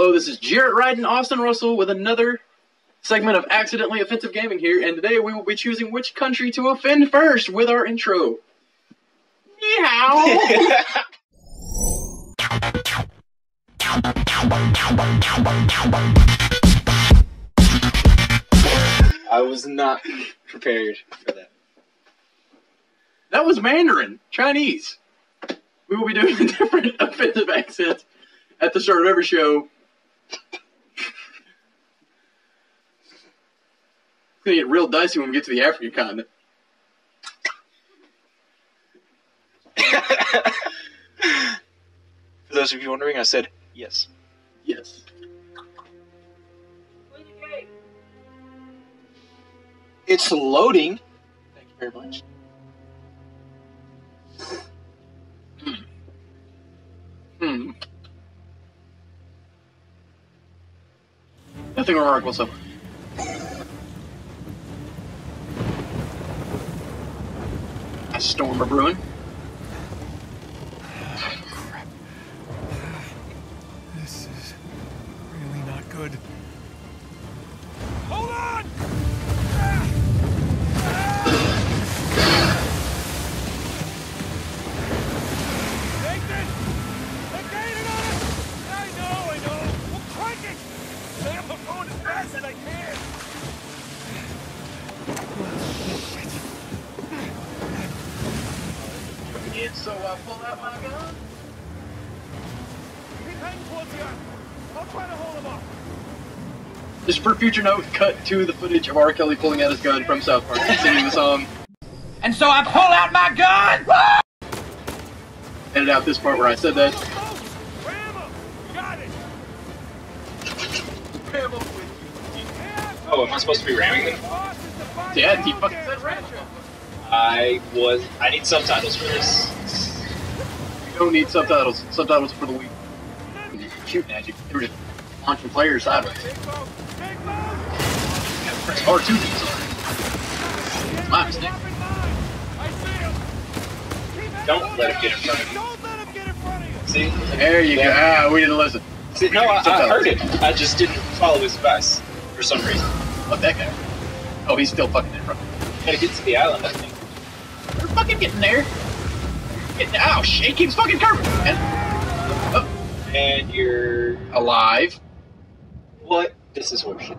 Hello, this is Jarrett Ryden, Austin Russell with another segment of Accidentally Offensive Gaming here, and today we will be choosing which country to offend first with our intro. Meow! I was not prepared for that. that was Mandarin, Chinese. We will be doing a different offensive accent at the start of every show. It's gonna get real dicey when we get to the African continent. For those of you wondering, I said yes. Yes. It's loading. Thank you very much. Hmm. Nothing remarkable so. A storm brewing. This is really not good. Just for future note, cut to the footage of R. Kelly pulling out his gun from South Park, and singing the song. And so I pull out my gun. Edit out this part where I said that. Ram 'em! Got it! Oh, am I supposed to be ramming them? Boss is the fight Yeah, he fucking said ram. I was. I need subtitles for this. You don't need subtitles. Subtitles for the week. Shooting at you. They were just launching players sideways. Big boat! Big boat! Press R2 to use it. My mistake. Dropping mine. I see him. Keep heading Don't let the him get in front of island. you. Don't let him get in front of you. See? There you go. Ah, we didn't listen. See, no, I, I heard it. I just didn't follow his advice for some reason. Fuck that guy. Oh, he's still fucking in front. Gotta get to the island, I think. We're fucking getting there. Getting, oh shit, keeps fucking curving. And, oh, And you're. alive. What? This is horseshit.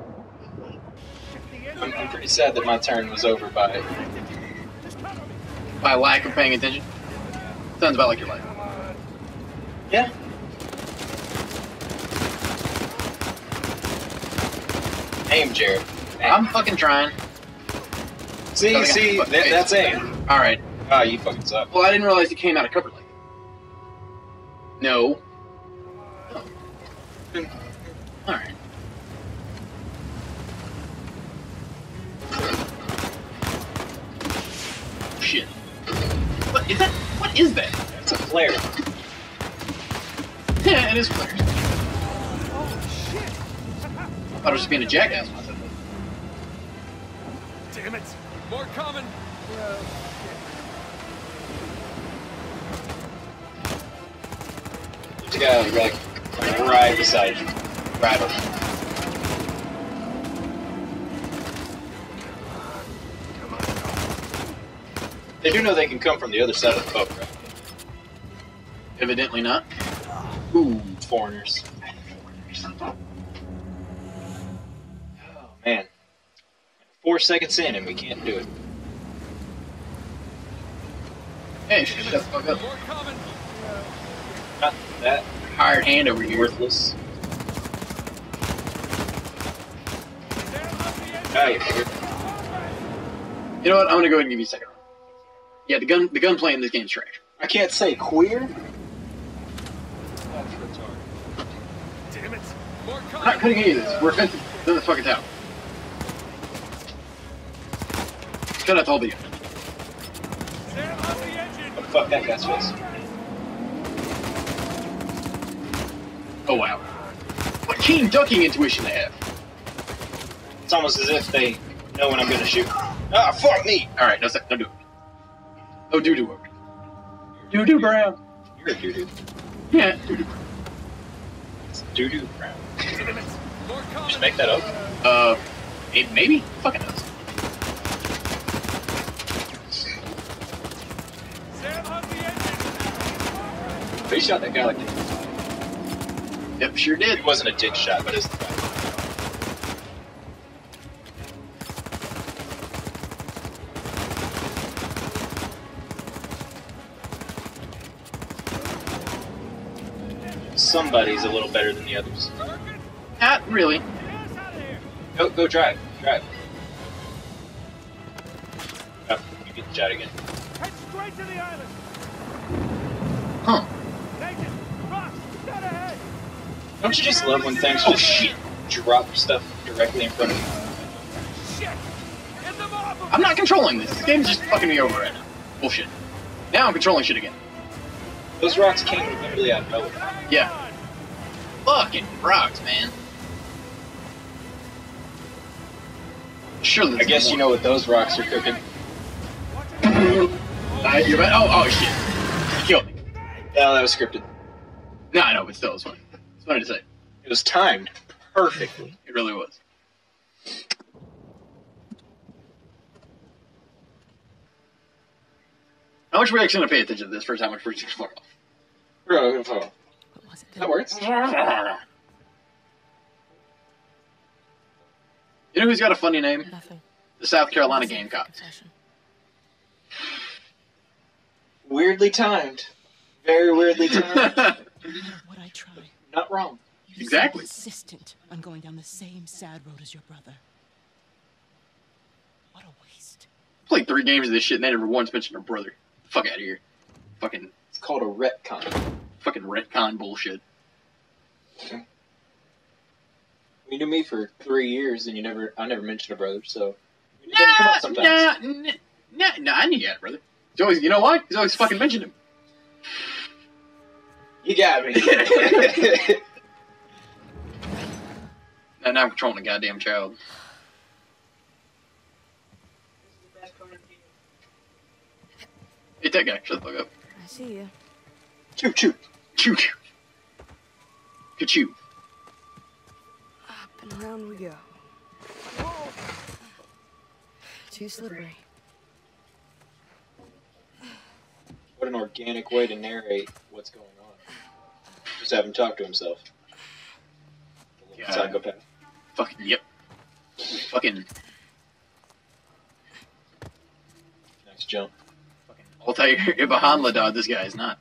I'm, I'm pretty sad that my turn was over by. By lack of paying attention. Sounds about like your life. Yeah. Aim, Jared. Aim. I'm fucking trying. see, see, that, that's aim. Alright. Ah, you fucking suck. Well, I didn't realize you came out of cover like that. No. Alright. Shit. What is that? What is that? It's a flare. Yeah, it is flares. I thought it was just being a jackass when I said that. Damn it! More coming. There's a guy like right beside you. Right over. They do know they can come from the other side of the boat, right? Evidently not. Ooh. Foreigners. Oh man. Four seconds in and we can't do it. Hey, shut the fuck up. Not that Hired hand over here. worthless. Stand up the engine. Ah, you know what? I'm gonna go ahead and give you a second. Yeah, the gun the gunplay in this game is trash. I can't say queer. That's retarded. Damn it! More I'm not coming. cutting any of this. We're offensive. Then the fucking town. Cut out the whole video. The engine. Oh, fuck that guy's face. Oh wow. What keen ducking intuition they have. It's almost as if they know when I'm gonna shoot. Ah, fuck me! Alright, no sec, no do it. Oh doo doo work. Doo doo brown. You're a doo-doo. Yeah, doo doo. Doo doo brown. More Just coming. make that up. Uh, it, maybe? Fucking knows. Sam, hug the engine. They shot that guy like Yep, sure did. it wasn't a dick shot, but it's the guy. Somebody's a little better than the others. Not really. Get us out of here. Go, go drive, drive. Oh, you get the shot again. Head straight to the island. Huh. Nathan, Ross, dead ahead. Don't you just love when things Oh, just shit. drop stuff directly in front of you? Shit. Get them I'm not controlling this. This game's just fucking me over right now. Bullshit. Now I'm controlling shit again. Those rocks came literally out of nowhere. Yeah. Fucking rocks, man. Surely. I guess you know what those rocks are cooking. Uh, you're right. Oh, oh shit. Killed me. Oh, that was scripted. No, I know, but still, it's funny. It's funny to say. It was timed perfectly. It really was. How much are we actually going to pay attention to this first time much we explore off? Bro, info. What was it? That works. You know who's got a funny name? Nothing. The South Carolina It was Gamecocks. Weirdly timed. Very weirdly timed. No what I try, Not wrong. you're Exactly. so insistent on going down the same sad road as your brother. What a waste. Played three games of this shit and they never once mentioned her brother. Fuck out of here. Fucking, It's called a retcon. Fucking retcon bullshit. You knew me for three years, and you never. I never mentioned a brother, so it didn't come up sometimes. nah, nah, nah, nah, I knew you had a brother. He's always, you know why? He's always fucking mentioned him. You got me. And now I'm controlling a goddamn child. Hey, that guy, shut the fuck up. I see you. choo choo. Choo choo. Ka-choo. Up and around we go. Too slippery. What an organic way to narrate what's going on. Just have him talk to himself. Yeah. Psychopath. Fucking, yep. Fucking, Nice jump. fucking. I'll tell you, if a Hanla died, this guy is not.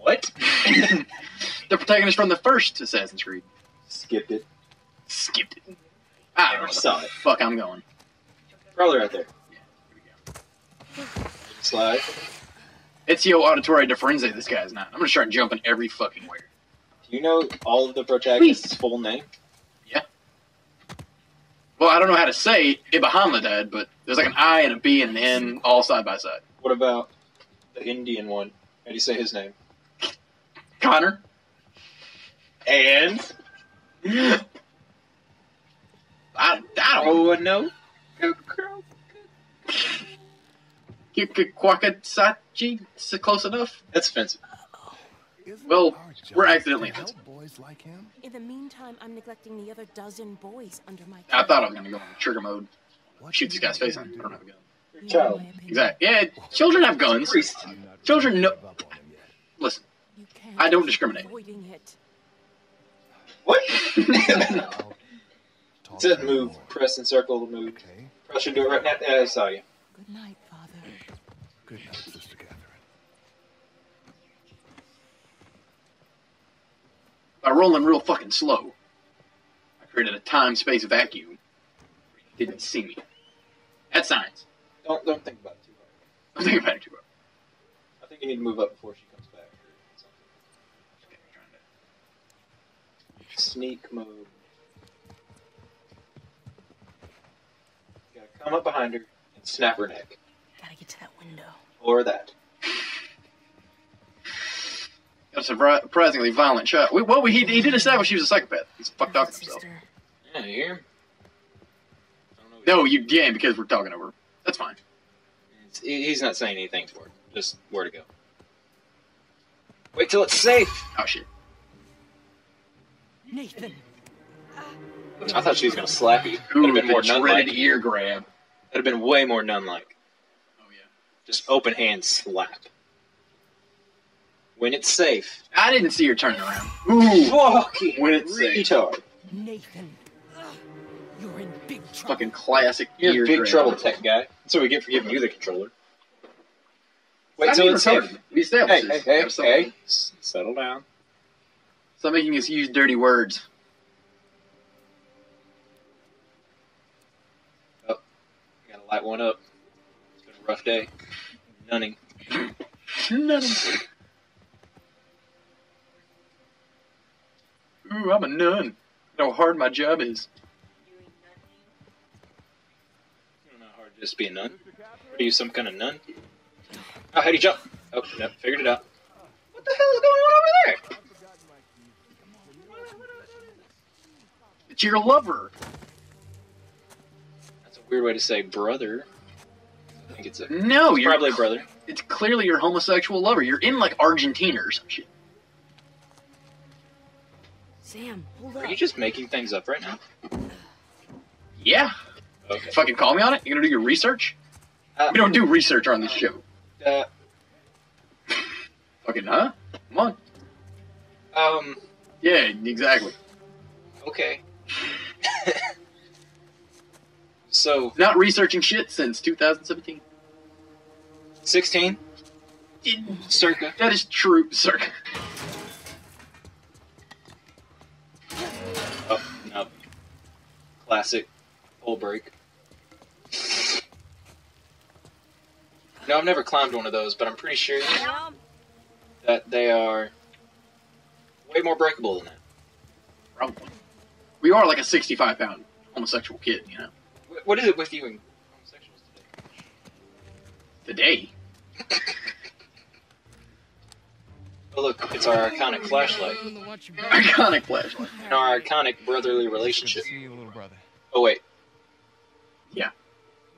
What? the protagonist from the first Assassin's Creed. Skipped it. Skipped it. Ah, I don't know. Never what saw it. Fuck, I'm going. Probably right there. Yeah, here we go. Slide. Ezio Auditore de Firenze, this guy is not. I'm gonna start jumping every fucking where. Do you know all of the protagonists' full name? Yeah. Well, I don't know how to say Ibahanla died, but there's like an I and a B and an N all side by side. What about the Indian one? How do you say his name? Connor. And I, I don't oh no, Kwakasachi? Is it close enough? that's offensive. Well, we're accidentally offensive. boys like him. In the meantime, I'm neglecting the other dozen boys under my I thought I was gonna go in trigger mode. What Shoot this guy's face do I don't have a gun. Child. Exactly. Yeah, children have guns. Priest. Children ready know- I don't discriminate. Avoiding it. What? I'll it says to move. more, Press and circle to move. Okay. Press and do it right now. Yeah, I saw you. Good night, Father. Good night, Sister Catherine. by rolling real fucking slow, I created a time-space vacuum. You didn't see me. That's science. Don't don't think about it too hard. I'm thinking about it too hard. I think you need to move up before she comes back. Or something. Okay, trying to- Sneak mode. You gotta come up behind her and snap her neck. Gotta get to that window. Or that. Got a surprisingly violent shot. We, well, we, he, he did establish he was a psychopath. He's fucked talking to himself. Sister. Yeah, you hear him? I don't. No, you yeah, because we're talking over. That's fine. It's- He's not saying anything for it. Just where to go. Wait till it's safe. Oh shit. Nathan. I thought she was gonna slap you. That'd Ooh, have been more the nun dreaded like. ear grab. That'd have been way more nun like. Oh yeah. Just open hand slap. When it's safe. I didn't see her turn around. Ooh, Fucking When it's safe. Nathan. You're in big trouble. fucking classic You're ear big grab. trouble, tech guy. That's what we get for giving you the controller. Wait Not till it's retarded. safe. We Hey, established hey, this. hey, hey. Settle down. Stop making us use dirty words. Oh. Gotta light one up. It's been a rough day. Nunning. None. Ooh, I'm a nun. How hard my job is. You don't know how hard just to be a nun. Are you some kind of nun? Oh, how'd you jump? Oh, no, figured it out. What the hell is going on over there? It's your lover. That's a weird way to say brother. I think it's a No, it's you're probably a brother. It's clearly your homosexual lover. You're in like Argentina or some shit. Sam, hold up. Are you just making things up right now? Yeah. Okay. Fucking call me on it. You gonna do your research? Uh, We don't do research on this show. Uh, Fucking huh? Come on. um. Yeah, exactly. Okay. So Not researching shit since 2017. sixteen, circa. That is true, sir. Oh no. Classic. Pole break. No, I've never climbed one of those, but I'm pretty sure that they are way more breakable than that. Probably. We are like a 65 pound homosexual kid, you know. What is it with you and homosexuals today? Today. Oh look, it's our iconic flashlight Iconic flashlight. and our iconic brotherly relationship. See you, little brother. Oh wait, It's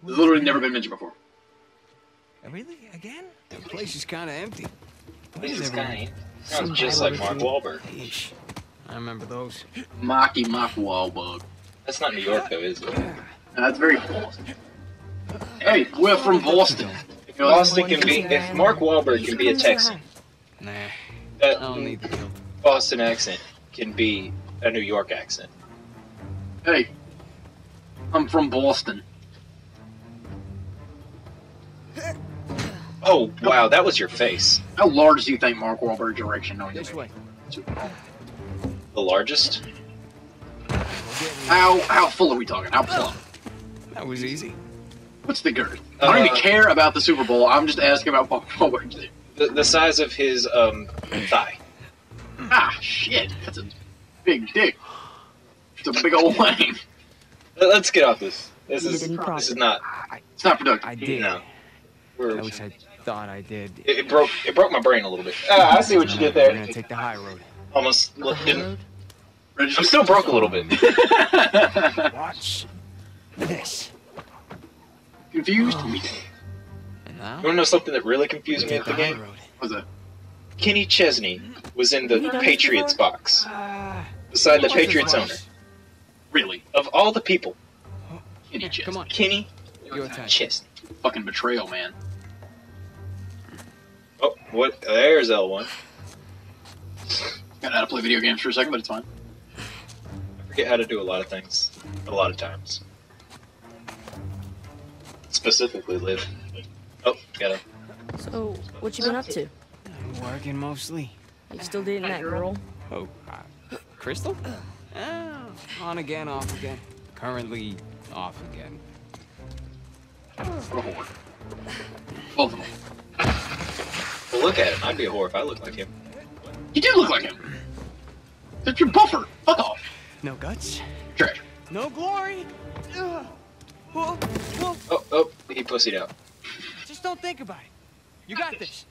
literally never been mentioned before. Really? Again? The place is kind of empty. this is kind of empty. sounds just like Mark Wahlberg. Yeesh. I remember those. Mocky Mock Wahlberg. That's not New York though, is it? That's very Boston. Hey, we're from Boston. If Boston can be, if Mark Wahlberg can be a Texan, Nah, I that don't need the. Boston accent can be a New York accent. Hey, I'm from Boston. Oh wow, that was your face. How large do you think Mark Wahlberg's erection is? This way. The largest. How how full are we talking? How plump? That was easy. What's the girth? I don't even Uh, care about the Super Bowl. I'm just asking about Mark Wahlberg's. The, the size of his um thigh. Ah, shit. That's a big dick. It's a big old wang. Let- Let's get off this. This is this is not. It's not productive. I did. No. We're, At least I thought I did. it, it broke it broke my brain a little bit. Ah, I see what you did there. We're gonna take the high road. Almost look- didn't. I'm still broke a little bit. Watch this. Confused? Me. Oh. And now, You wanna know something that really confused me at the the game? road. What's that? Kenny Chesney was in the You done this Patriots box beside the Patriots owner. Really? Of all the people, Kenny Chesney. Come on. Kenny Your turn. Chesney. Fucking betrayal, man. Oh, what? There's L1. Got how to play video games for a second, but it's fine. I forget how to do a lot of things a lot of times. Specifically live. Oh, got it. So, what you been up to? Working mostly. You still dating that girl? Oh, uh, Crystal? Ah, on again, off again. Currently off again. What a whore. Both of them. Well, look at him. I'd be a whore if I looked like him. You do look like him. That's your buffer. Fuck off. No guts, Trash. no glory. Ugh. Whoa, whoa. Oh, oh, he pussied out. Just don't think about it. You got this.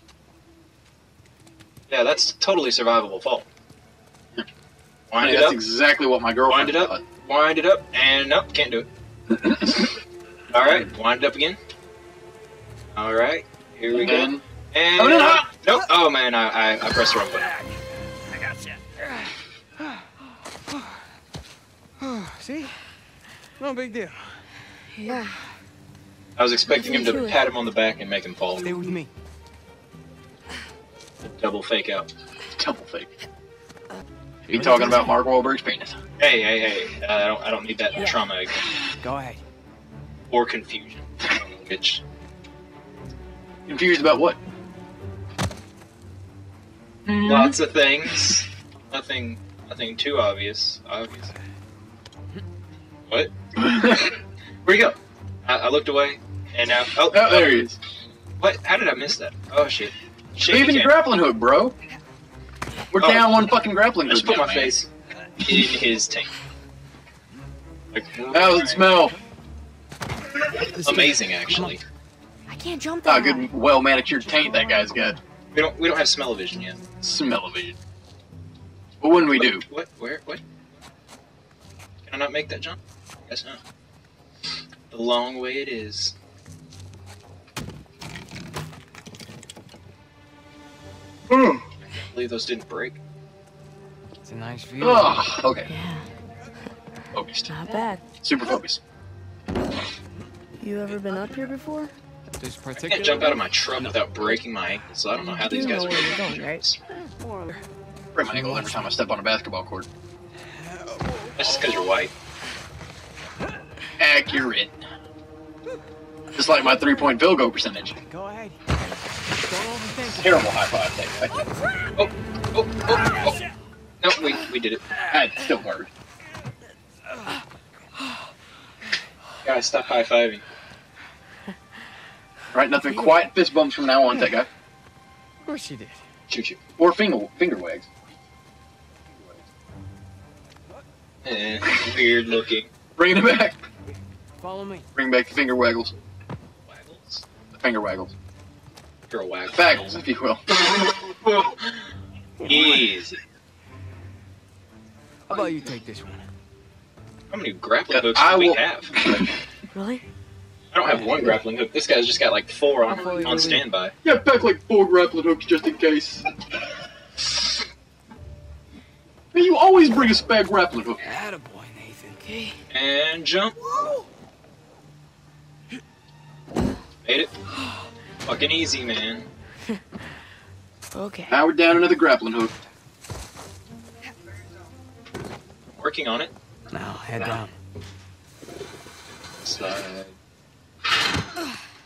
Yeah, that's totally survivable fault. Wind Hey, it that's up, exactly what my girlfriend wind it up, thought. wind it up, and nope, can't do it. All right, wind it up again. All right, here we go. And And Coming in hot. nope. Oh man, I, I I pressed the wrong button. I got you. See? No big deal. Yeah. I was expecting him to me to it. pat him on the back and make him fall. Stay with me. Double fake out. Double fake. You talking about Mark Wahlberg's penis? Hey, hey, hey! Uh, I don't, I don't need that Yeah. trauma again Go ahead. or confusion. Which Confused about what? Lots of things. Nothing, nothing too obvious. Obvious. What? Where'd he go? I, I looked away, and now. Oh, Oh, there he is. What? How did I miss that? Oh shit! Shit! Leaving your grappling hook, bro. We're Oh. down one fucking grappling hook. just put my man. face in his tank. Like, How's it smell? amazing, actually. I can't jump that Ah, good, well manicured taint that guy's got. We don't, we don't have smell-o-vision yet. Smell vision. it. What wouldn't we do? What? Where? What? Can I not make that jump? Guess not. The long way it is. Hmm. I believe those didn't break. It's a nice view. Oh, okay. Yeah, Focused. not bad. Super focused. You ever been up here before? This I can't jump out of my truck without breaking my ankle, so I don't know how these guys are doing going, right? Eh, Break my ankle every time I step on a basketball court. That's just because you're white. Accurate. Just like my three point field goal percentage. Go ahead. Don't overthink it. Terrible high five thing. Oh, oh, oh, oh, oh. No, we, we did it. That still hurt. Guys, stop high-fiving. Right, nothing quiet fist bumps from now on, that guy. Of course you did. Shoot you. Or finger finger wags. Eh, weird looking. Bringing it back. Follow me. Bring back the finger waggles. Waggles. The finger waggles. You're a. Faggles, if you will. Easy. How about you take this one? How many grappling Yeah, hooks I do we will- have? Really? I don't have one grappling hook. This guy's just got like four on, Hopefully on we- standby. Yeah, pack like four grappling hooks just in case. Man, you always bring a spare grappling hook. Attaboy, Nathan. Okay. And jump. Made it. Fucking easy, man. Okay. Now we're down another grappling hook. Working on it. Now, head down. Slide.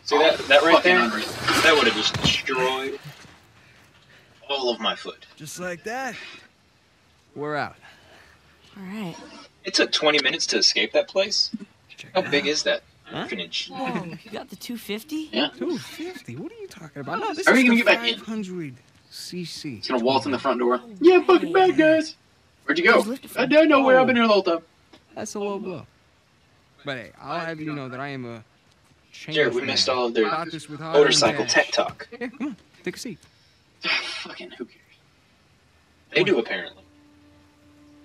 See that that right there? hungry. That would have just destroyed all of my foot. Just like that. We're out. All right. It took 20 minutes to escape that place. Check How it big out. is that Huh? orphanage? Whoa, you got the 250? Yeah. 250? What are you talking about? No, this are is you gonna the get back in? 500 cc. It's gonna waltz in the front door. Oh, yeah, fucking bad guys. Where'd you go? I don't know where I've been here the whole time. That's a low blow. But hey, I'll have you know that I am a changed Jared, we man. missed all of their this with heart and motorcycle dash. tech talk. Yeah, come on, take a seat. fucking who cares? They do apparently.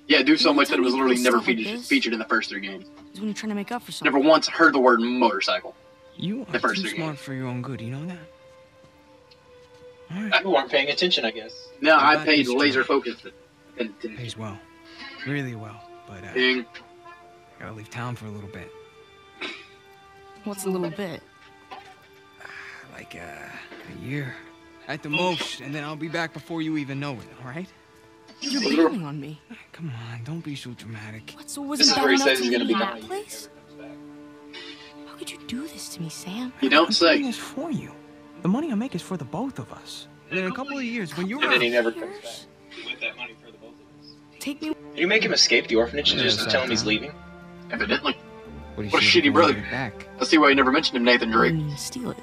Yeah, do so much that it was literally never featured featured in the first three games. Is when you're trying to make up for something. Never once heard the word motorcycle. You The are first too three smart games. for your own good. You know that. All right, I weren't paying attention, I guess. No, I I paid laser Joe. focus. And, and, pays well, really well. But uh, ding. gotta leave town for a little bit, What's a little bit? like uh, a year at the most, and then I'll be back before you even know it. All right? You're Little- bailing on me. Come on, don't be so dramatic. What, so was This it is bad where he enough says to he's gonna be me in gone. place? How could you do this to me, Sam? You don't I'm say. doing this for you. The money I make is for the both of us. And in a couple of years, when you're And then he never comes back. With that money for the both of us. Take me. Did you make him escape the orphanage Yeah, just to tell him he's leaving? Evidently. What, What a shitty brother. Back. Let's see why you never mentioned him, Nathan Drake. didn't steal it.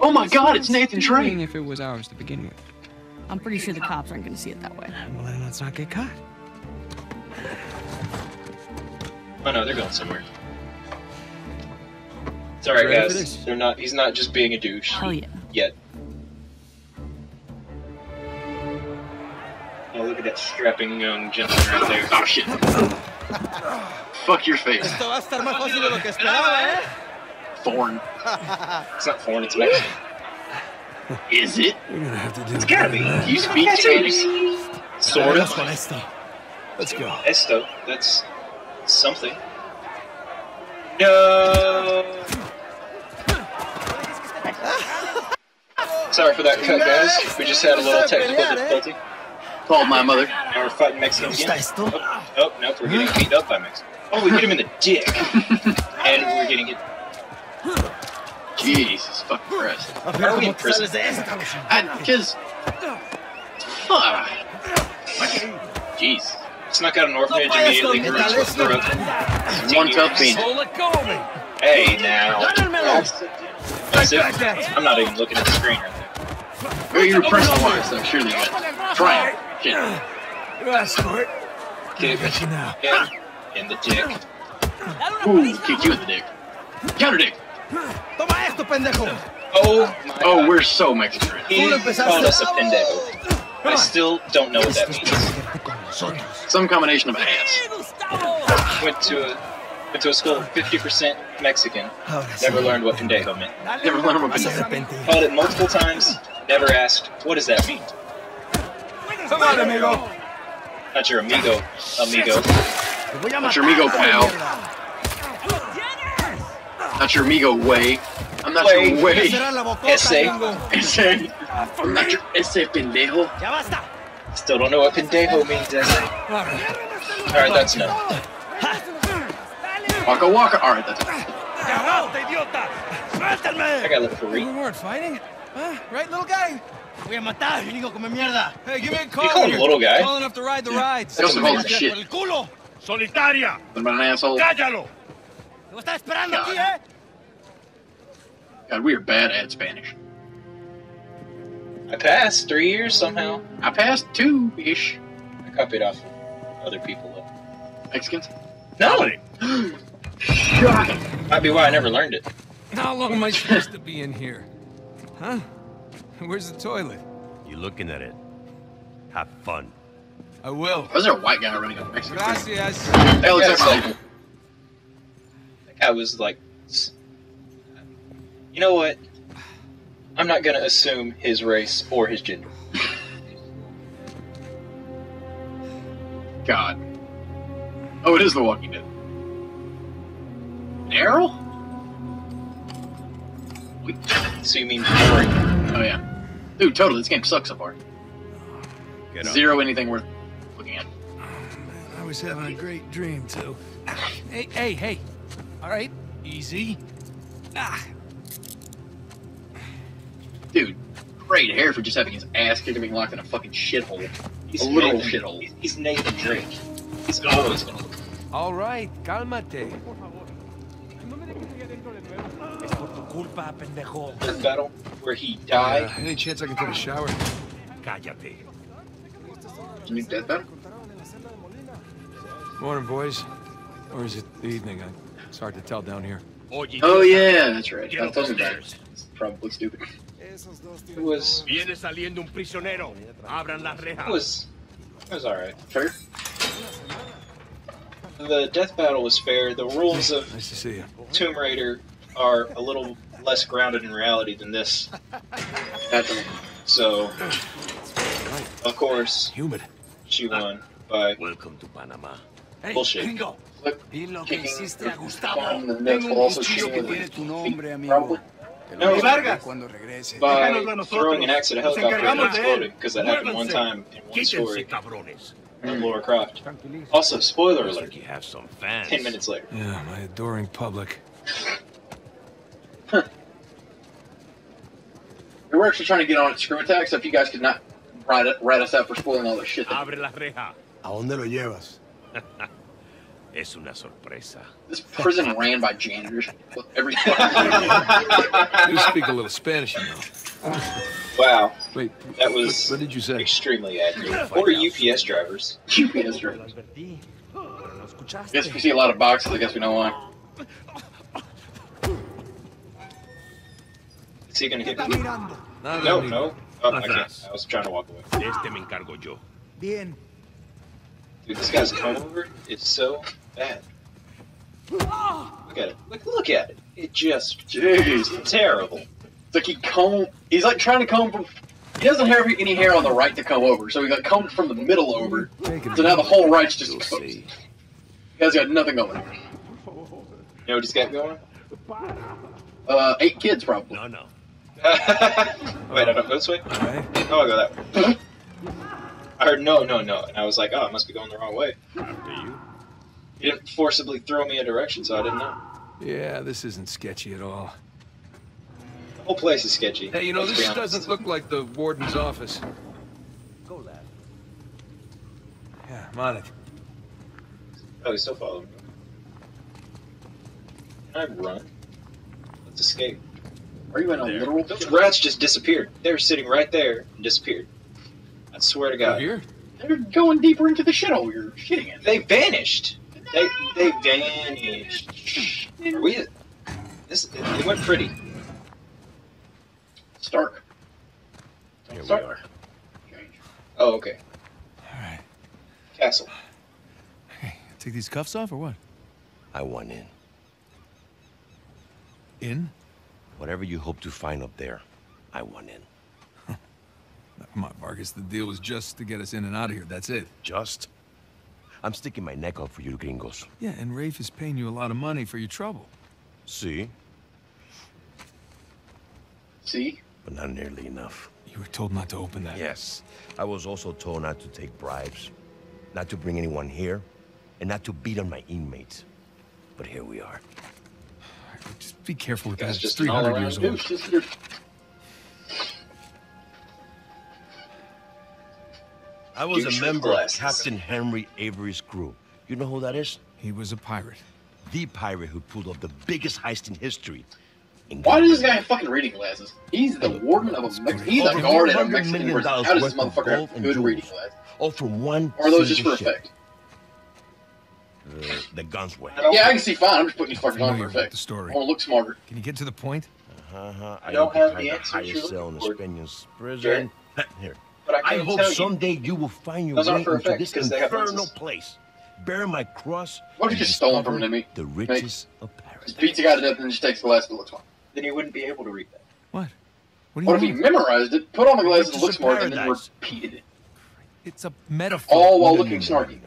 Oh my god, it's Nathan Stealing Drake! if it was ours to begin with. I'm pretty sure the cops aren't going to see it that way. Well, then let's not get caught. Oh no, they're going somewhere. It's alright, guys. They're not. He's not just being a douche Hell yeah. yet. Oh, look at that strapping young gentleman right there. Oh shit. Fuck your face. Esto va a estar más fácil de lo que esperaba, ¿eh? Thorn. It's not foreign, it's Mexican. Is it? You're gonna have to do It's gotta be. You speak Spanish? Sort of. con esto. Let's go. Esto. That's something. No. Sorry for that cut, guys. We just had a little technical difficulty. Called my mother. Now we're fighting Mexicans again. Oh, oh, nope, we're getting beat up by Mexicans. Oh, we hit him in the dick. and we're getting hit. Jesus fucking Christ. Why are we in prison? I just. Ah, fuck. Jeez. Snuck out an orphanage immediately grew into a throat. One tough bean. So let go of me. Hey, now. That's it. I'm not even looking at the screen right there. Well, you're personalized, so surely you got Try it. Shit. You asked for it. Kick Got you now. him in the dick. Ooh, kicked you in the dick. Counter dick. Toma esto, pendejo. Oh my Oh, god. we're so Mexican. He called us a pendejo. I still don't know what that means. Some combination of ass. Went to a went to a school 50% Mexican. Never learned what pendejo meant. Never learned what pendejo. meant. Called it multiple times. Never asked, what does that mean? Come on, amigo. Not your amigo, amigo. Not your amigo, pal. Not your amigo, way. I'm not Way. your way. Ese. Ese. I'm not your ese pendejo. Still don't know what pendejo means, ese. Alright, that's no. Waka waka. Alright, that's it. ¡Cagaste, idiota! I ¡Suéltame! gotta look for Reed. We weren't fighting. Huh? Right, little guy? Voy a matar, gringo come mierda. Hey, give me a call. You call him you're little guy. Tall enough to ride the rides. They also call him shit. el culo. ¡Solitaria! What about an asshole? ¡Cállalo! Te voy a estar esperando aquí, eh. God, we are bad at Spanish. I passed three years somehow. I passed two ish. I copied off of other people. though. Mexicans. No! Might be why I never learned it. How long am I supposed to be in here? Huh? Where's the toilet? You looking at it? Have fun. I will. Why is there a white guy running a Mexican? Gracias. That looks Yes. like my uncle. That guy was like, you know what? I'm not gonna assume his race or his gender. God. Oh, it is The Walking Dead. Daryl? Wait. So you mean boring? Oh yeah. Dude, totally. This game sucks so far. Get up. Zero anything worth looking at. Man, I was having a great dream, too. Hey, hey, hey. All right, easy. Ah, Dude, great hair for just having his ass kicked and being locked in a fucking shithole. He's A literal Nathan- shithole. He's, he's Nathan Drake. He's always gonna look. All right, cálmate. Es por tu culpa, pendejo. Death battle where he died. Uh, any chance I can take a shower? Cállate. New Death Battle? Morning, boys. Or is it the evening? I- It's hard to tell down here. Oye, Oh yeah, that's right. Get That up doesn't matter. It's probably stupid. It was Viene saliendo un prisionero. Abran las rejas. it was it was alright. Fair? The death battle was fair. The rules of Nice to see you. Tomb Raider are a little less grounded in reality than this. That's So of course Humid. she won by Welcome to Panama. bullshit. Gringo. Flip, Vi lo que kicking, hiciste a Gustavo. on the nuts Tengo while un also cuchillo que shooting tiene with tu his nombre, feet, amigo. probably. No, Cuando regrese. by Déjanoslo a nosotros. throwing an axe at a Nos helicopter and encargamos de él. exploding because that happened one Muévanse. time in one story Quítense, cabrones. in Lara hmm. Croft. Also, spoiler Looks alert. like you have some fans. Ten minutes later. Yeah, my adoring public. We were actually trying to get on at Screw Attack, so if you guys could not write, it, write us out for spoiling all this shit that Abre la reja. ¿A dónde lo llevas? Es una sorpresa. this prison ran by janitors. Every You speak a little Spanish, you know. Wow, Wait, that was what did you say? extremely accurate. Or UPS drivers. UPS drivers. Guess we see a lot of boxes. I guess we know why. Is he gonna hit me? Not No, only- no. Oh, I can't. I was trying to walk away. De este me encargo yo. Bien. Dude, this guy's comb over is so bad. Look at it. Look, look at it. It just, Jeez. terrible. It's like he comb. He's like trying to comb from. He doesn't have any hair on the right to comb over, so he got combed from the middle over. So now the whole right's just You'll exposed. see. He has got nothing going. You know what he's got going? Uh, eight kids probably. No, no. Wait, I don't go this way? Alright. Oh, I'll go that way. I heard no, no, no. And I was like, oh, I must be going the wrong way. After you. You didn't forcibly throw me a direction, so I didn't know. Yeah, this isn't sketchy at all. The whole place is sketchy. Hey, you know, this doesn't look like the warden's office. Go, lad. Yeah, I'm on it. Oh, he's still following me. Can I run? Let's escape. Are you in a There. literal? Those rats just disappeared. They were sitting right there and disappeared. I swear to You're God. here? They're going deeper into the shithole you're shitting in. They vanished. They they vanished. Are we? This it went pretty. Stark. Here we Stark. are. Oh, okay. Alright. Castle. Hey, take these cuffs off or what? I want in. In? Whatever you hope to find up there, I want in. Come on, Vargas. The deal was just to get us in and out of here. That's it. Just? I'm sticking my neck out for you gringos. Yeah, and Rafe is paying you a lot of money for your trouble. See? See? But not nearly enough. You were told not to open that. Yes. I was also told not to take bribes, not to bring anyone here, and not to beat on my inmates. But here we are. Just be careful with that. It's just 300 years old. I was Use a your member of. Captain Henry Avery's crew. You know who that is? He was a pirate. The pirate who pulled off the biggest heist in history. In Why does this guy have fucking reading glasses? He's the warden of a Mex- He's a Over guard at a Mexican prison. How does this motherfucker have good reading glasses? All from one. Or are those just for single ship. effect? The, the guns were Yeah, I can see fine. I'm just putting these fuckers I know on for effect. the story. I want to look smarter. Can you get to the point? Uh-huh. I don't have the answers highest cell in the Spaniards prison. Here. But I I hope you. someday you. will find your Those way aren't for into effect, this 'cause infernal place. Bear my cross. What if you and just stole them from discover an enemy? The riches of Just paradise. beats a guy to death and just takes the glasses and looks fine. Then you wouldn't be able to read that. What? What do What you if he memorized it, put on the glasses, Riches looked smart, and then paradise. repeated it? It's a metaphor. All while No, no, looking no, no, snarky.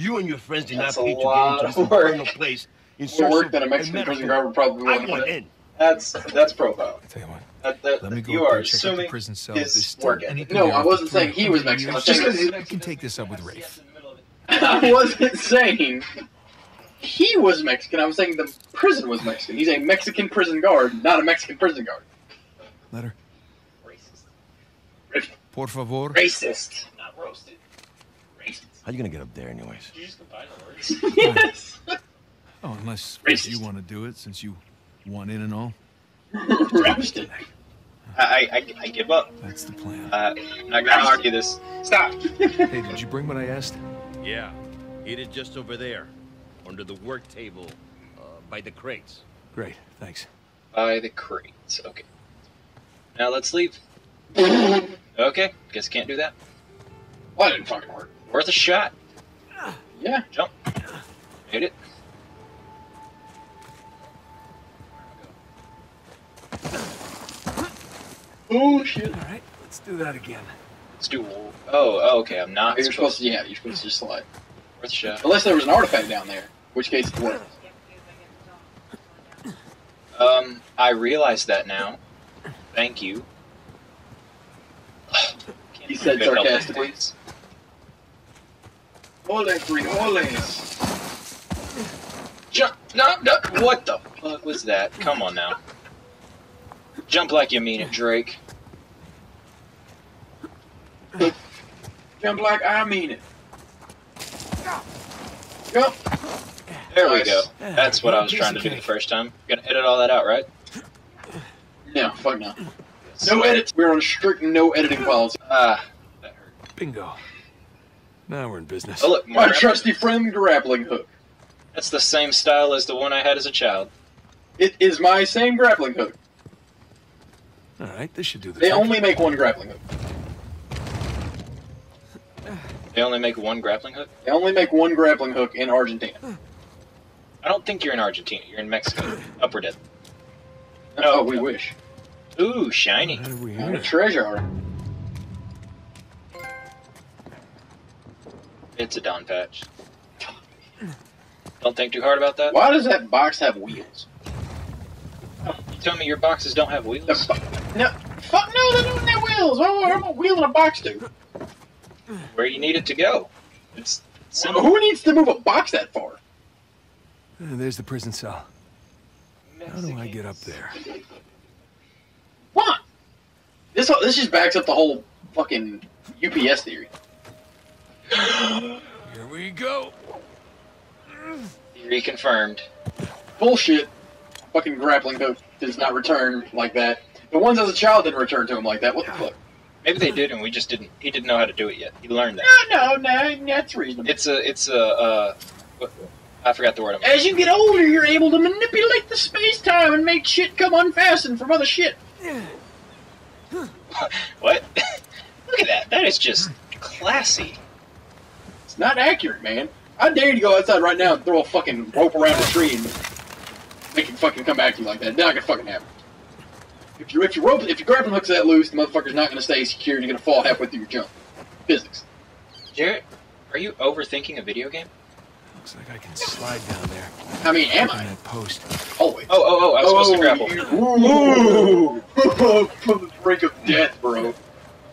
No, no. You and your friends did That's not a pay to get lot into this infernal place in More work of than a Mexican prison metaphor. guard would probably I want want to in. That's that's profile. Tell you what. That, that, Let me go you are check out the assuming prison cell. If his there's still work ethic. anything No, I wasn't saying he was Mexican. I was years, saying I can take this up with Rafe. I wasn't saying he was Mexican. I was saying the prison was Mexican. He's a Mexican prison guard, not a Mexican prison guard. Letter. Racist. Por favor. Racist. Not roasted. Racist. How you gonna get up there, anyways? yes. Oh, unless Racist. you want to do it, since you want in and all. roasted. I, I, I give up. That's the plan. Uh, I gotta argue this. Stop. Hey, did you bring what I asked? Yeah, it is just over there, under the work table, uh, by the crates. Great, thanks. By the crates. Okay. Now let's leave. Okay. Guess can't do that. Well, that didn't fucking work. Worth a shot. Yeah. Jump. Hit it. Oh shit. All right, let's do that again. Let's do. Oh, oh, okay. I'm not You're supposed supposed to, yeah, you're supposed to just slide. Worth a shot. Unless there was an artifact down there, which case it worked. Um, I realize that now. Thank you. He said sarcastically. Please. Ole, frijoles. Jump! No, no! What the fuck was that? Come on now. Jump like you mean it, Drake. Jump like I mean it. Jump. There we go. That's what I was trying to do the first time. Gonna edit all that out, right? No, fuck no. No edits. We're on a strict no editing policy. Ah, that hurt. Bingo. Now we're in business. Oh look, more My trusty friend, grappling hook. That's the same style as the one I had as a child. It is my same grappling hook. All right, this should do the They trick. only make one grappling hook. They only make one grappling hook. They only make one grappling hook in Argentina. I don't think you're in Argentina. You're in Mexico. Upper dead. Oh, we wish. Ooh, shiny. How did we What a it? treasure. It's a Don patch. Don't think too hard about that. Why does that box have wheels? You tell me your boxes don't have wheels? bo- no, fuck no, they don't have wheels. What what am I wheeling a box to? Where you need it to go. It's So simple. who needs to move a box that far? Uh, there's the prison cell. How do I get up there? What? This this just backs up the whole fucking UPS theory. Here we go. Reconfirmed. Bullshit. Fucking grappling hook does not return like that. The ones as a child didn't return to him like that. What the fuck? Maybe they did, and we just didn't. He didn't know how to do it yet. He learned that. No, no, no, that's reasonable. It's a. It's a. Uh, I forgot the word. I'm As you get older, you're able to manipulate the space time and make shit come unfastened from other shit. What? Look at that. That is just classy. It's not accurate, man. I dare you to go outside right now and throw a fucking rope around a tree and make it fucking come back to you like that. Not gonna fucking happen. If you if your rope if your grappling hook's that loose, the motherfucker's not gonna stay secure. and You're gonna fall halfway through your jump. Physics. Jarrett, are you overthinking a video game? Looks like I can slide down there. I mean, am On I? that post. Oh, Always. Oh, oh, oh! I was supposed to oh, grapple. you- Ooh, from the brink of death, bro.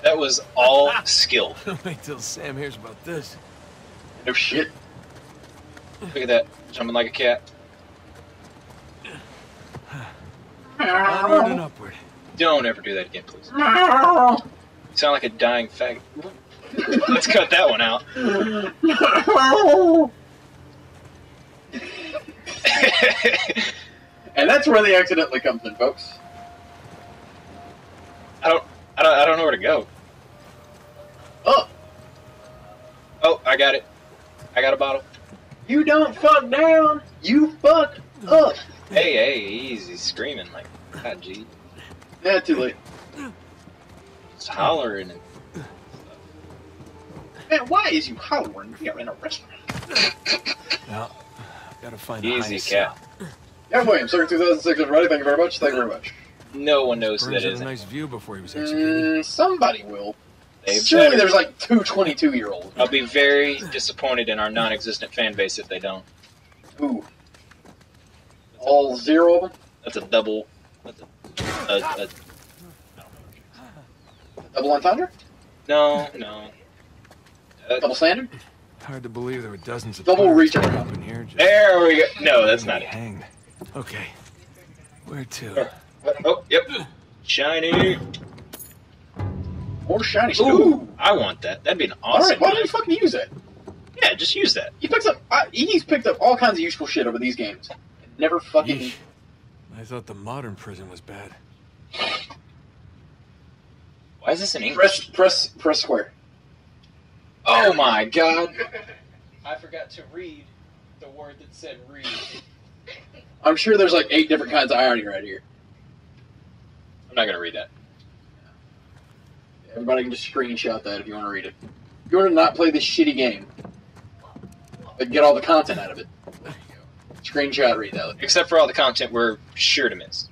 That was all skill. Wait till Sam hears about this. No shit. Look at that, jumping like a cat. Onward and upward. Don't ever do that again, please. You sound like a dying faggot. Let's cut that one out. and that's where the accidentally comes in, folks. I don't, I don't, I don't know where to go. Up. Oh, I got it. I got a bottle. You don't fuck down, you fuck up. Hey, hey, easy, screaming like, God, gee, Yeah, too late. just hollering and Man, why is you hollering? We are in a restaurant. Now, gotta find the easy, highest cat. cell. Yeah, William, circa 2006 everybody. Thank you very much. Thank you very much. No one knows who Burns that had a nice view before he was executed. Mm, somebody will. They Surely there's like two 22 year olds. I'll be very disappointed in our non-existent fan base if they don't. Ooh. All zero of them? That's a double. That's a, a, a, Double entendre? no, no. Uh, Double standard? Hard to believe there were dozens of Double pirates reach up in here. Just there we go. No, that's not it. Hanged. Okay. Where to? Oh, yep. Shiny. More shiny shit. Ooh, Ooh. I want that. That'd be an awesome. Alright, why don't you knife. fucking use that? Yeah, just use that. He picks up. I, he's picked up all kinds of useful shit over these games. Never fucking. Yeesh. I thought the modern prison was bad. Why is this in English? Press, press, press square. Oh my god. I forgot to read the word that said read. I'm sure there's like eight different kinds of irony right here. I'm not gonna read that. Everybody can just screenshot that if you want to read it. If you want to not play this shitty game, but get all the content out of it. There you go. Screenshot, read that. Except for all the content we're sure to miss.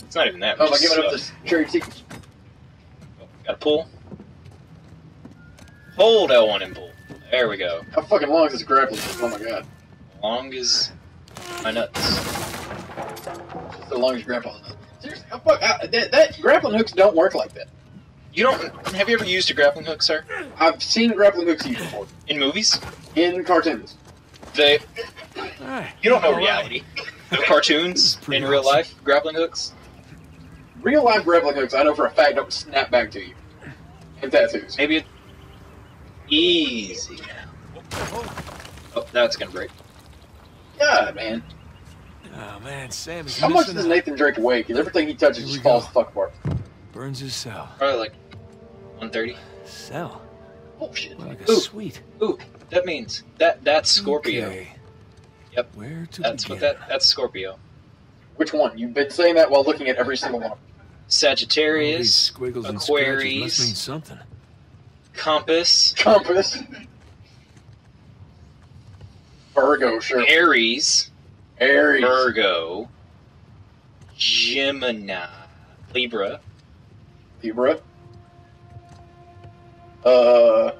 It's not even that. Oh, by just giving up suck. cherry secrets. got a pull. Hold L1 and pull. There we go. How fucking long is this grappling? hook? Oh my god. Long as my nuts. Just the longest grappling hook. Seriously, how fuck, I, that, that grappling hooks don't work like that. You don't have you ever used a grappling hook, sir? I've seen grappling hooks used before In movies? in cartoons. They Alright. you don't know reality. No cartoons in real awesome. life, grappling hooks. Real life grappling hooks, I know for a fact, don't snap back to you. And tattoos. Maybe it easy. Oh, that's gonna break. God, man. Oh man, Sam is How much does. Nathan Drake weigh? Because everything he touches just falls the fuck apart. Burns his cell. Probably like 130. Cell. Oh, Bullshit. Well, like a Ooh. suite. Ooh, that means that that's Scorpio. Okay. Yep. Where to That's begin? what that that's Scorpio. Which one? You've been saying that while looking at every single one. All these Sagittarius, squiggles and scratches Aquaries. must mean something. Compass, Compass. Virgo, sure. Aries, Aries. Virgo, Gemini, Libra, Libra. Uh,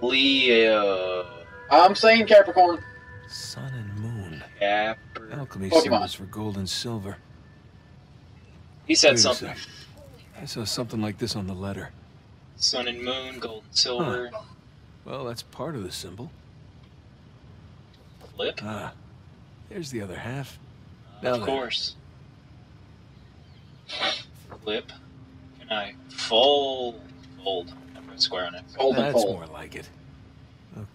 Leo, I'm saying Capricorn. Sun and moon. Capper. Alchemy Pokemon. symbols for gold and silver. He said Wait something. I saw something like this on the letter. Sun and moon, gold and silver. Well, that's part of the symbol. Flip. Ah, there's the other half. Now Of then. course. Flip. Can I fold? Fold. I press square on it. Fold and That's fold. more like it.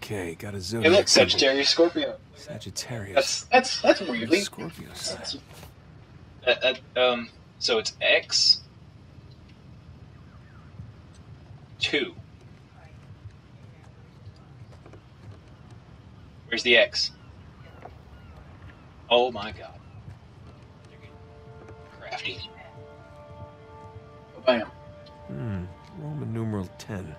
Okay, got a Hey, zodiac. look, symbol. Sagittarius, Scorpio. Sagittarius. That's That's that's weirdly. Scorpio sign. uh, uh, um. So it's X. Two. Where's the X? Oh my God. Crafty. Bam. Hmm. Roman numeral 10.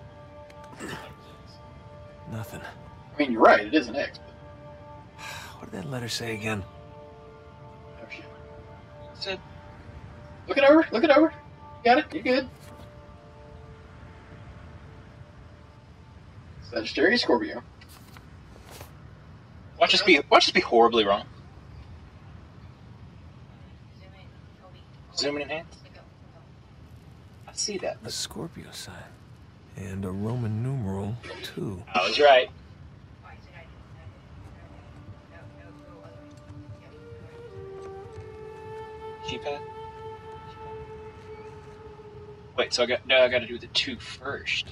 Nothing. I mean, you're right. It is an X. But, What did that letter say again? oh shit. Said Look it over. Look it over. You got it. You're good. Sagittarius, Scorpio. Watch us be watch us be horribly wrong. Zoom in and hands. I see that. A Scorpio sign. And a Roman numeral 2. I was right. Keypad. Wait, so I got no, I got to do the two first.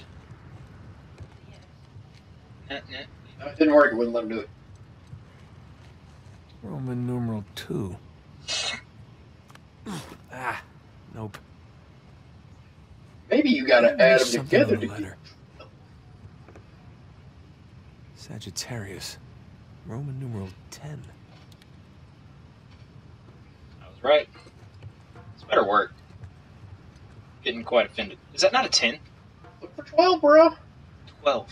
Nah, nah. No, it didn't work. It wouldn't let him do it. Roman numeral 2. Ah, nope. Maybe you gotta add them something together on the to letter. Sagittarius. Roman numeral 10. I was right. It's better work. Getting quite offended. Is that not a ten? Look for 12, bro. Twelve.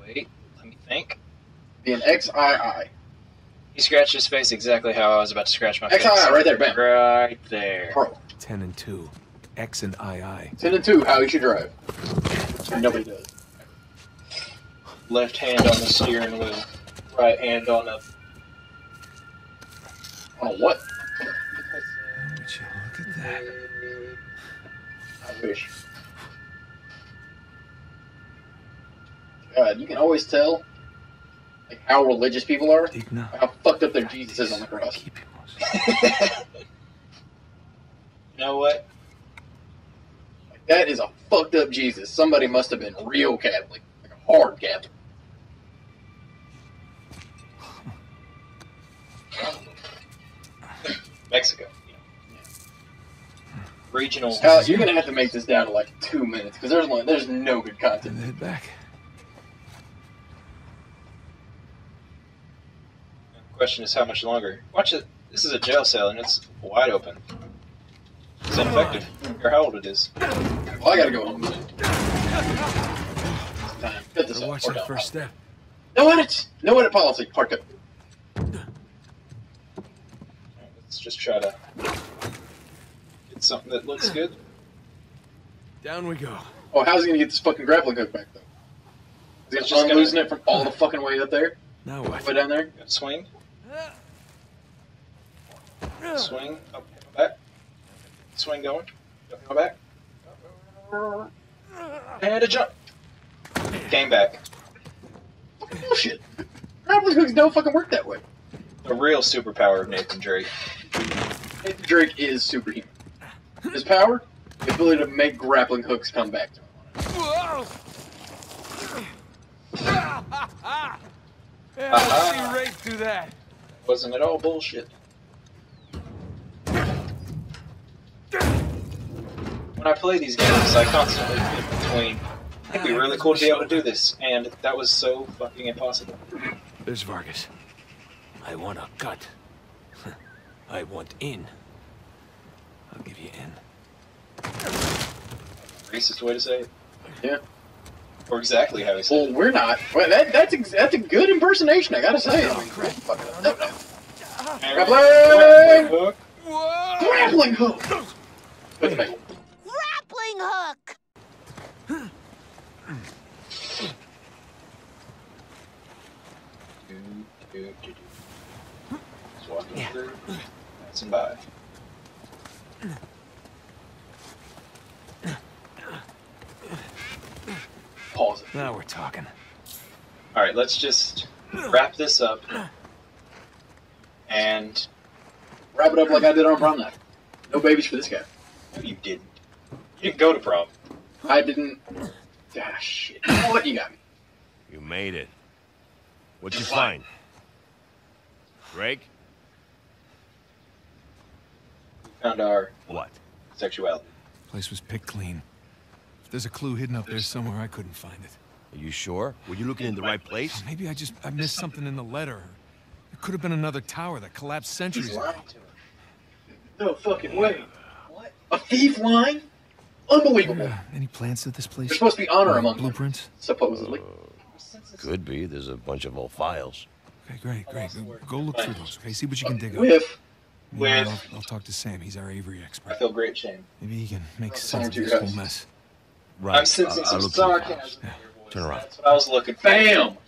Wait, let me think. Be an XII. He scratched his face exactly how I was about to scratch my face. XII, right there, bam. Right there. Pro. 10 and 2. X and II. 10 and 2, how you should drive. And nobody does. Left hand on the steering wheel. Right hand on the. On a what? Would you look at that? I wish. God, you can always tell like how religious people are, how fucked up their Jesus is on the cross. You know what? Like, that is a fucked up Jesus. Somebody must have been real Catholic, like a hard Catholic. Mexico. Regional. Alex, you're gonna have to make this down to like two minutes because there's there's no good content. And head back. Question is how much longer. Watch it. This is a jail cell and it's wide open. It's infected. Or how old it is. Well, I gotta go home. Soon. Time. Cut this up. watch Or that first step. No edits. No edit policy. Hard cut. Let's just try to get something that looks good. Down we go. Oh, how's he gonna get this fucking grappling hook back though? Is he Just just gonna- losing it from all the fucking way up there, Now what? way down there? Swing. Swing. Up back. Swing going. My back. And a jump. Game back. Bullshit. Grappling hooks don't fucking work that way. The real superpower of Nathan Drake. Nathan Drake is superhuman. His power, the ability to make grappling hooks come back to him. Yeah, Aha. let's see Rafe do that. Wasn't at all bullshit? When I play these games, I constantly flip between. It'd be really cool to be able to do this, and that was so fucking impossible. There's Vargas. I want a cut. I want in. I'll give you in. Racist way to say it. Yeah. Or exactly how he said. Well, we're not. Well, that, that's that's a good impersonation. I gotta say. Oh, crap. Fuck it. No, no. Grappling hook. Whoa. Grappling hook. Grappling hook. Just walking yeah. through. That's. Pause it. Now we're talking. All right, let's just wrap this up. And Wrap it up like I did on prom night. No babies for this guy. no, you didn't. You didn't go to prom. I didn't. Ah, shit. What you got me? You made it. What'd you find? Drake? Found our What? sexuality. Place was picked clean. If there's a clue hidden up there somewhere, I couldn't find it. Are you sure? Were you looking in the right place? Maybe I just I missed something in the letter. It could have been another tower that collapsed centuries He's ago. lying to her. No fucking way. What? A thief line? Unbelievable. Uh, any plans to this place? There's supposed to be honor Uh, among them, blueprints. supposedly. Could be. There's a bunch of old files. Okay, great, great. Go, go look through those. Okay, see what you can dig up. With Meanwhile, With- I'll, I'll talk to Sam. He's our Avery expert. I feel great shame. Maybe he can make sense of this whole mess. Right. I'm sensing I'll- some I'll look through the files. sarcasm in your voice. Turn around. That's what I was looking for. bam,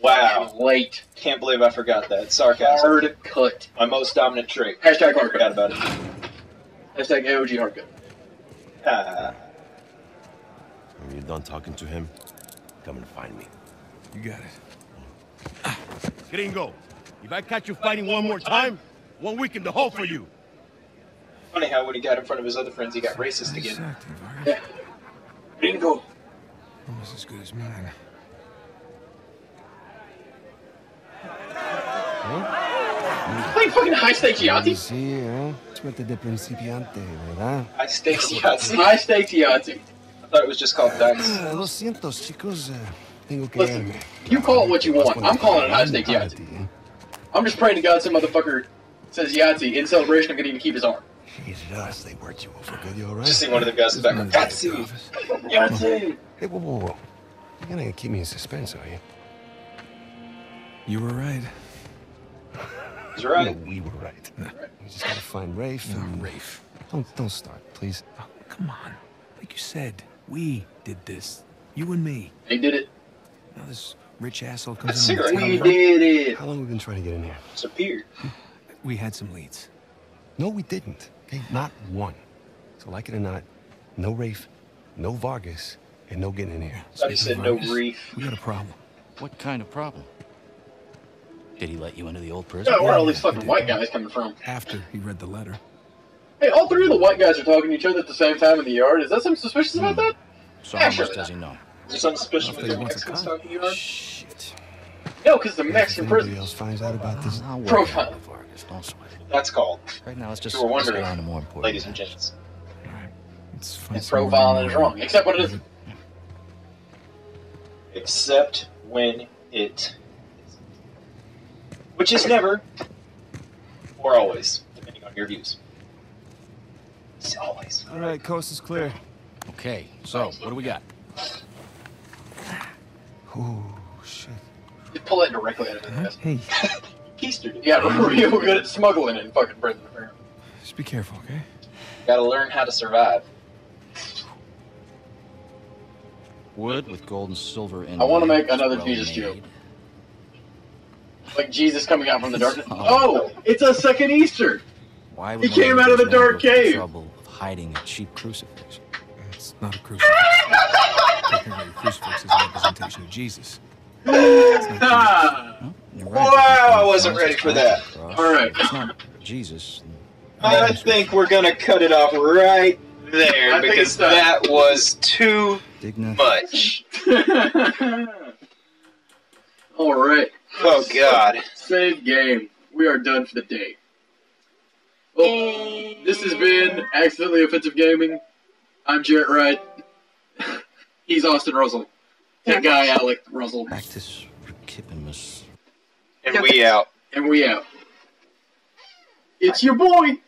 Wow. late, Can't believe I forgot that. Sarcasm. hard cut. My most dominant trait. Hashtag hard Forgot cut. about it. Hashtag AOG hard cut. Ah. When you're done talking to him, come and find me. You got it. Gringo, if I catch you fighting one more time, one week in the hole for you. Funny how when he got in front of his other friends, he got racist again. acting, Vargas. Yeah. Bingo. Almost as good as mine. Playing fucking high stakes Yahtzee. Sí, ¿eh? Suerte de principiante, ¿verdad? I stakes Yahtzee. High stakes Yahtzee. I thought it was just called dice. Ah, Lo siento, chicos. eh, tengo que Listen, you call it what you want. I'm calling it high stakes Yahtzee. I'm just praying to God some motherfucker says Yahtzee in celebration of getting to keep his arm. Jesus, they worked you over good. You all right? Just see one of the guys in the back. Another Got guy to at the see. office. Yahtzee. Hey, whoa, whoa, whoa. You're gonna keep me in suspense, are you? You were right. He's right. No, we were right. We just gotta find Rafe No, and... Rafe. Don't, don't start, please. Oh, come on. Like you said, we did this. You and me. They did it. Now this rich asshole comes in. and We did it. How long have we been trying to get in here? Disappeared. We had some leads. No, we didn't. Okay, not one. So like it or not, no Rafe, no Vargas, and no getting in here. Thought he said no Vargas, reef. We got a problem. What kind of problem? Did he let you into the old prison? Yeah, where are all these Yeah, fucking white guys coming from? After he read the letter. Hey, all three of the white guys are talking to each other at the same time in the yard. Is that something suspicious about hmm. that? So Yeah, how sure. much does he know? Is there something suspicious If with they the want to Mexicans talking to you? Shit. No, because the Mexican anybody prison. else finds out about this, I'll worry Profile. about it, Vargas. Don't sweat. That's called, Right now, let's just We're wondering, get on to more important ladies and matters. gents. All right. Let's And somewhere profiling is wrong, except when it isn't. Except when it Which is never, or always, depending on your views. It's always. All right, coast is clear. Okay, so what do we got? Oh, shit. Just pull that directly out of his ass. Hey, Keistered it. Yeah, we're real good at smuggling in fucking prison, apparently. just be careful, okay? Gotta learn how to survive. Wood with gold and silver in I wanna make another Well Jesus made. joke. Like Jesus coming out from the darkness. Oh. oh, it's a second Easter. Why would He one came out of the dark go to the cave. trouble of hiding a cheap crucifix? It's not a crucifix. Technically, a crucifix is a representation of Jesus. Ah, Well, you're Wow. I wasn't ready for that. All right. Jesus. I think we're gonna cut it off right there because that was too Digna. much. All right. Oh God. Save game. We are done for the day. Well, this has been Accidentally Offensive Gaming. I'm Jarrett Wright. He's Austin Russell. That guy, Alec Russell. Practice Kippimus. And we out. And we out. It's your boy,